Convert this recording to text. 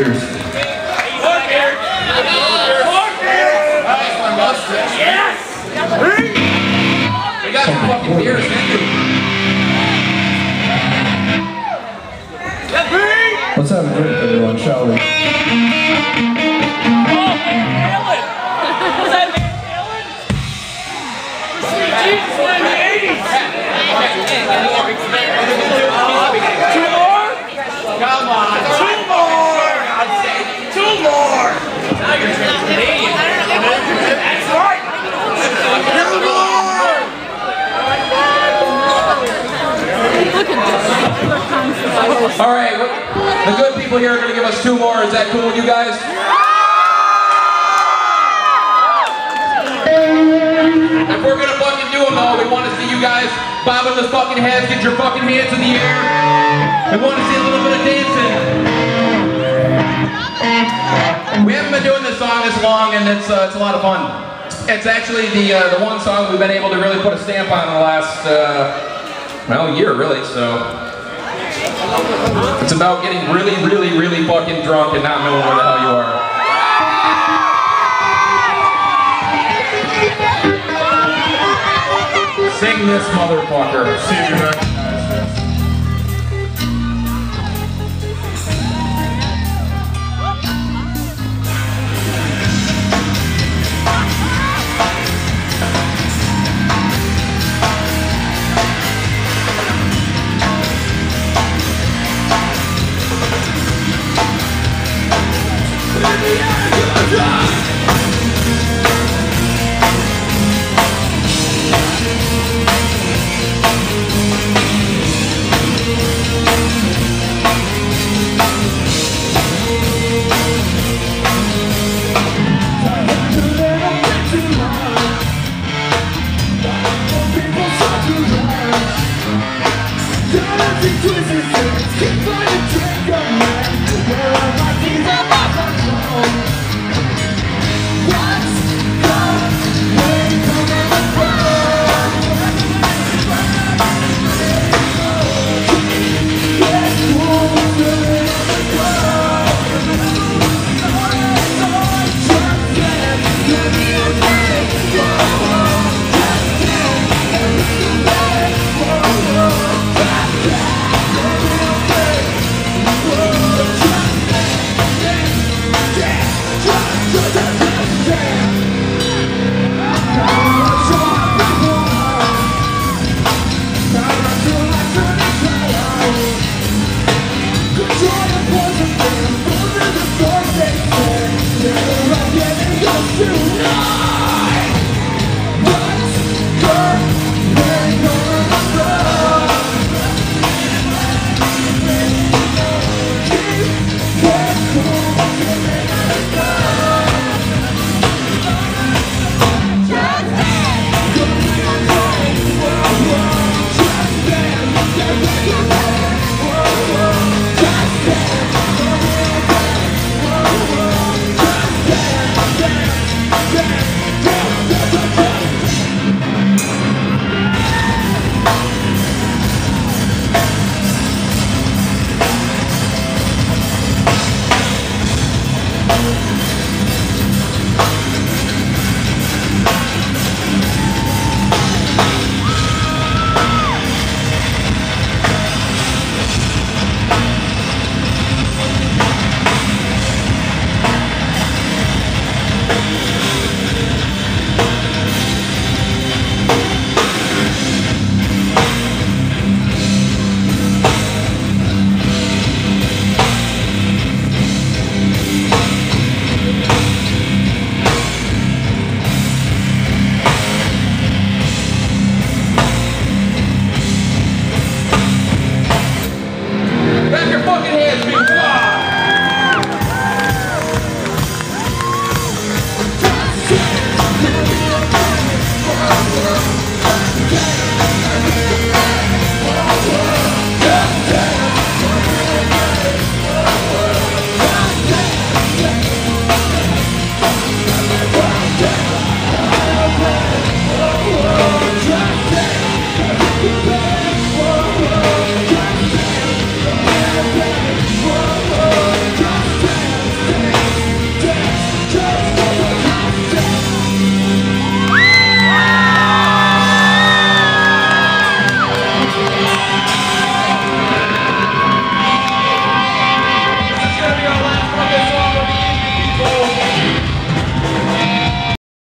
beers. Us two more. Is that cool with you guys? If we're gonna fucking do them though, we want to see you guys bobbing those fucking heads, get your fucking hands in the air. We want to see a little bit of dancing. We haven't been doing this song this long, and it's uh, it's a lot of fun. It's actually the uh, the one song we've been able to really put a stamp on in the last uh, well year, really. So it's about getting really, really, really fucking drunk and not knowing where the hell you are. Sing this motherfucker. Let the out of death Yeah.